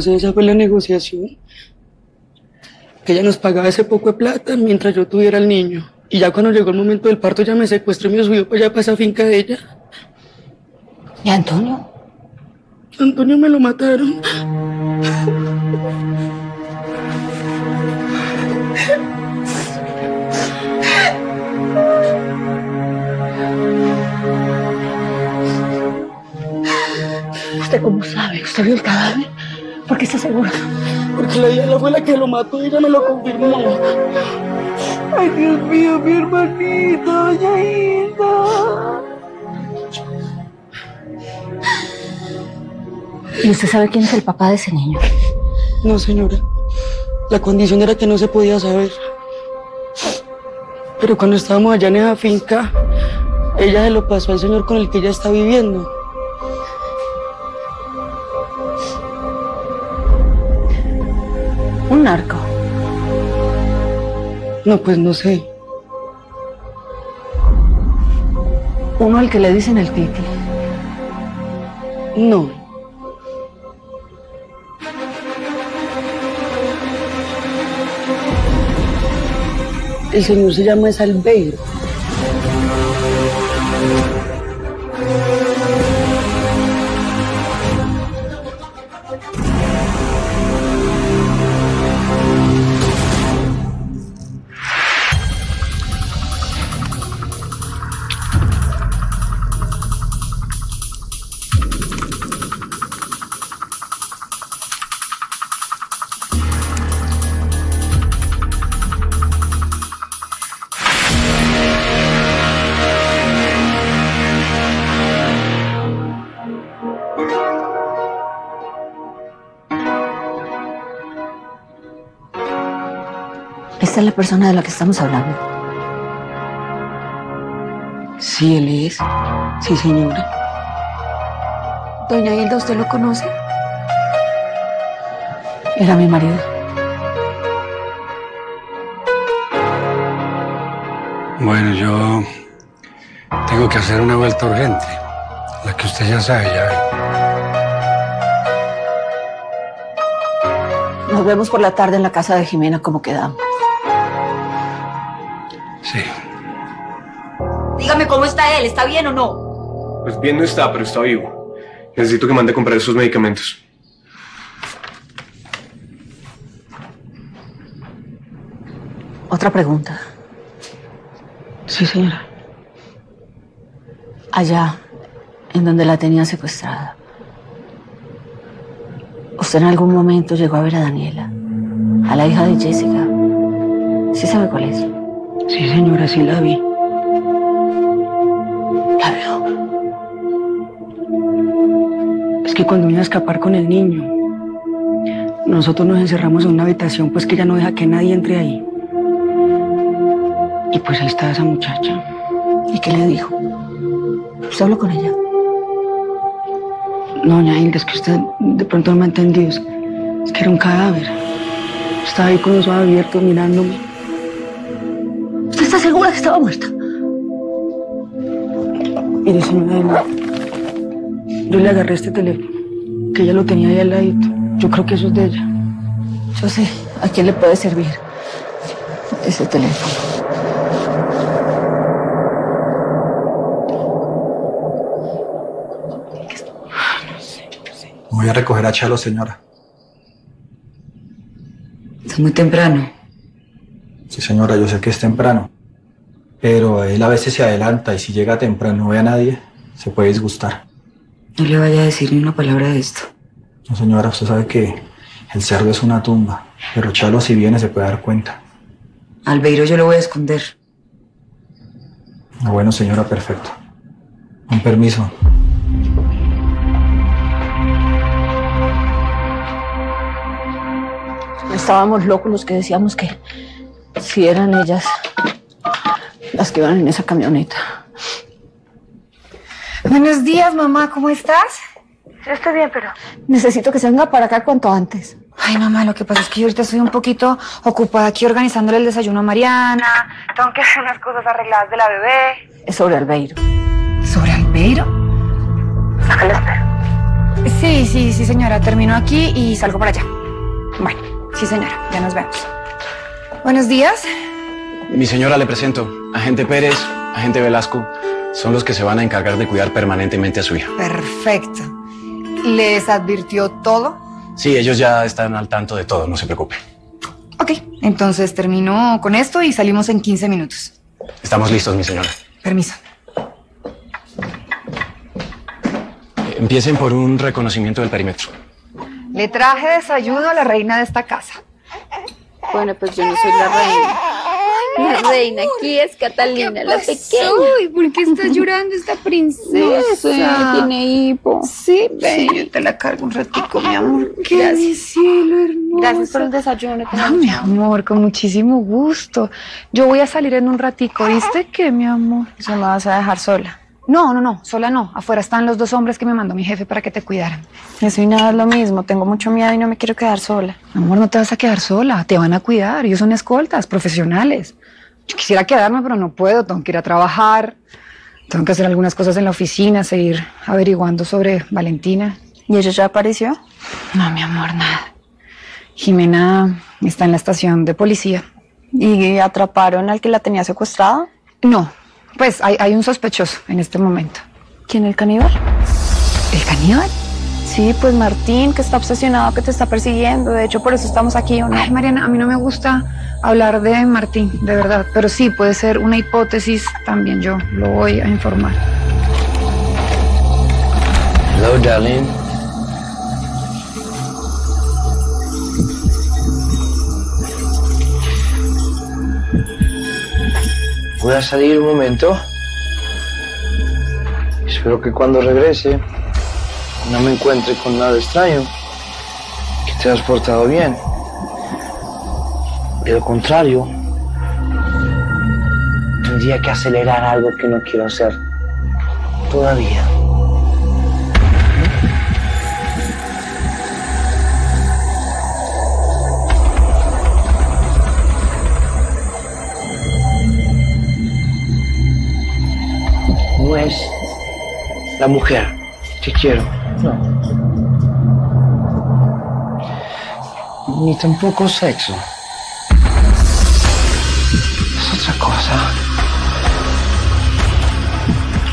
sea, esa fue la negociación. Que ella nos pagaba ese poco de plata mientras yo tuviera al niño. Y ya cuando llegó el momento del parto, ya me secuestró y me subió para allá, para esa finca de ella. ¿Y Antonio? Antonio me lo mataron. ¿Usted cómo sabe? ¿Usted vio el cadáver? ¿Por qué está segura? Porque la Diana fue la que lo mató y ella me lo confirmó. Ay, Dios mío, mi hermanito, doña Hilda. ¿Y usted sabe quién es el papá de ese niño? No, señora. La condición era que no se podía saber. Pero cuando estábamos allá en esa finca, ella se lo pasó al señor con el que ella está viviendo. Un. No, pues no sé. Uno al que le dicen el Titi. No. El señor se llama Salveiro. Es la persona de la que estamos hablando. Sí, él es. Sí, señora. Doña Hilda, ¿usted lo conoce? Era mi marido. Bueno, yo tengo que hacer una vuelta urgente. La que usted ya sabe, ya ve. Nos vemos por la tarde en la casa de Jimena como quedamos. Está él, ¿está bien o no? Pues bien no está, pero está vivo. Necesito que mande a comprar esos medicamentos. Otra pregunta. Sí, señora. Allá, en donde la tenía secuestrada. ¿Usted en algún momento llegó a ver a Daniela? A la hija de Jessica. ¿Sí sabe cuál es? Sí, señora, sí la vi. Es que cuando iba a escapar con el niño, nosotros nos encerramos en una habitación, pues que ella no deja que nadie entre ahí. Y pues ahí estaba esa muchacha. ¿Y qué le dijo? ¿Usted habló con ella? No, doña Hilda, es que usted de pronto no me ha entendido. Es, que era un cadáver. Estaba ahí con los ojos abiertos mirándome. ¿Usted está segura que estaba muerta? Mire, señora yo le agarré este teléfono, que ella lo tenía ahí al ladito. Yo creo que eso es de ella. Yo sé a quién le puede servir ese teléfono. Voy a recoger a Chalo, señora. Es muy temprano. Sí, señora, yo sé que es temprano. Pero él a veces se adelanta y si llega temprano y no ve a nadie, se puede disgustar. No le vaya a decir ni una palabra de esto. No, señora, usted sabe que el cerdo es una tumba, pero Chalo si viene se puede dar cuenta. Albeiro yo lo voy a esconder. Ah, bueno, señora, perfecto. Con permiso. Estábamos locos los que decíamos que si eran ellas las que iban en esa camioneta. Buenos días, mamá, ¿cómo estás? Estoy bien, pero... Necesito que se venga para acá cuanto antes. Ay, mamá, lo que pasa es que yo ahorita estoy un poquito ocupada aquí organizándole el desayuno a Mariana. Tengo que hacer unas cosas arregladas de la bebé. Es sobre Albeiro. ¿Sobre Albeiro? Espero. Sí, sí, sí, señora. Termino aquí y salgo para allá. Bueno, sí, señora. Ya nos vemos. Buenos días. Mi señora le presento. Agente Pérez, agente Velasco, son los que se van a encargar de cuidar permanentemente a su hija. Perfecto. ¿Les advirtió todo? Sí, ellos ya están al tanto de todo, no se preocupe. Ok, entonces termino con esto y salimos en 15 minutos. Estamos listos, mi señora. Permiso. Empiecen por un reconocimiento del perímetro. Le traje desayuno a la reina de esta casa. Bueno, pues yo no soy la reina. La reina aquí es Catalina, la pequeña. Uy, ¿por qué está llorando esta princesa? No sé, tiene hipo. Sí, ven, yo te la cargo un ratico, mi amor. Qué Gracias. cielo hermoso. Gracias por el No, desayuno. Ah, mi amor, con muchísimo gusto. Yo voy a salir en un ratico, ¿viste qué, mi amor? ¿Se me vas a dejar sola? No, no, no, sola no. Afuera están los dos hombres que me mandó mi jefe para que te cuidaran. Eso y nada es lo mismo. Tengo mucho miedo y no me quiero quedar sola. Amor, no te vas a quedar sola, te van a cuidar. Ellos son escoltas, profesionales. Yo quisiera quedarme, pero no puedo. Tengo que ir a trabajar. Tengo que hacer algunas cosas en la oficina, seguir averiguando sobre Valentina. ¿Y ella ya apareció? No, mi amor, nada. Jimena está en la estación de policía. ¿Y atraparon al que la tenía secuestrada? No, pues hay, hay un sospechoso en este momento. ¿Quién, el caníbal? ¿El caníbal? Sí, pues Martín, que está obsesionado, que te está persiguiendo. De hecho, por eso estamos aquí, ¿o no? Ay, Mariana, a mí no me gusta hablar de Martín, de verdad. Pero sí, puede ser una hipótesis también. Yo lo voy a informar. Hello, darling. Voy a salir un momento. Espero que cuando regrese no me encuentre con nada extraño. Que te has portado bien. De lo contrario, tendría que acelerar algo que no quiero hacer. Todavía. La mujer que quiero, no. Ni tampoco sexo. Es otra cosa.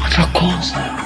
Otra cosa.